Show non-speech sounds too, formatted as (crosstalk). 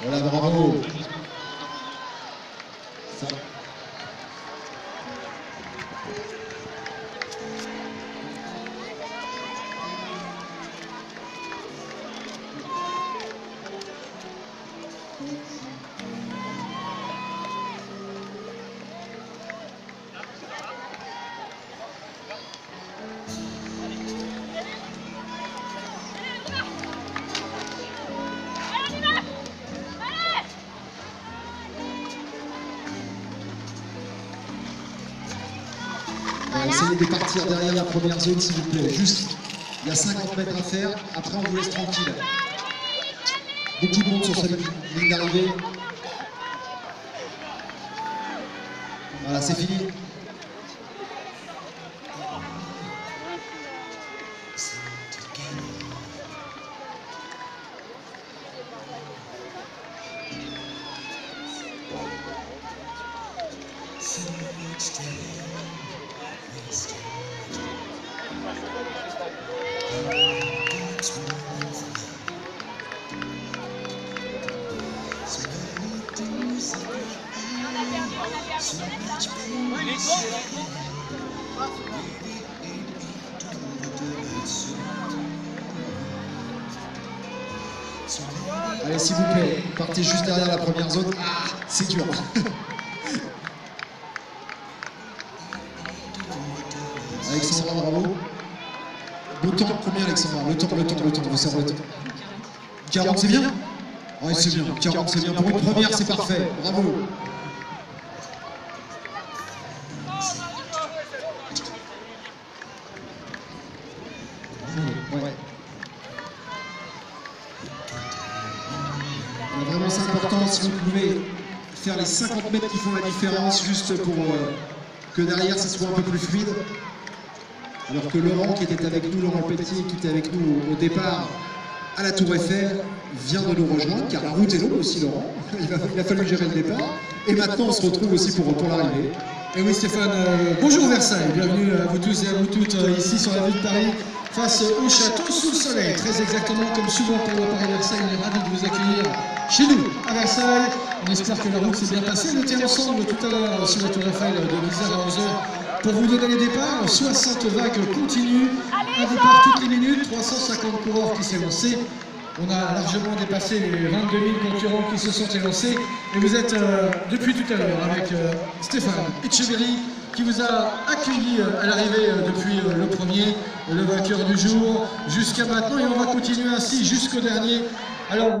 Voilà, bravo. Va essayer de partir derrière la première zone, s'il vous plaît. Juste, il y a 50 mètres à faire. Après, on vous laisse tranquille. Beaucoup de monde sur cette ligne d'arrivée. Voilà, c'est fini. Allez, s'il vous plaît, partez juste derrière la première zone. Ah, c'est dur. (laughs) Alexandra, bravo. Le temps, combien Alexandra Le temps, le temps, le temps, vous savez le temps. 40, c'est bien? Ouais, c'est bien. 40, c'est bien. Pour une première, c'est parfait. Bravo. Ouais. Alors Vraiment, c'est important si vous pouvez faire les 50 mètres qui font la différence, juste pour euh, que derrière, ça soit un peu plus fluide. Alors que Laurent, qui était avec nous, Laurent Petit, qui était avec nous au, départ à la Tour Eiffel, vient de nous rejoindre, car la route est longue aussi, Laurent. (laughs) Il a, il a fallu gérer le départ. Et maintenant, on se retrouve aussi pour, pour l'arrivée. Et oui Stéphane, euh, bonjour Versailles, bienvenue à vous tous et à vous toutes euh, ici sur la ville de Paris, face au château sous le soleil. Très exactement comme souvent pour le Paris-Versailles, on est ravis de vous accueillir chez nous à Versailles. On espère que la route s'est bien passée. On était ensemble tout à l'heure sur la tour Eiffel de 10h à 11h pour vous donner les départs. 60 vagues continues, un départ toutes les minutes, 350 coureurs qui s'est lancé. On a largement dépassé les 22 000 concurrents qui se sont élancés. Et vous êtes euh, depuis tout à l'heure avec euh, Stéphane Etcheverry qui vous a accueilli euh, à l'arrivée euh, depuis euh, le premier, le vainqueur du jour, jusqu'à maintenant. Et on va continuer ainsi jusqu'au dernier. Alors,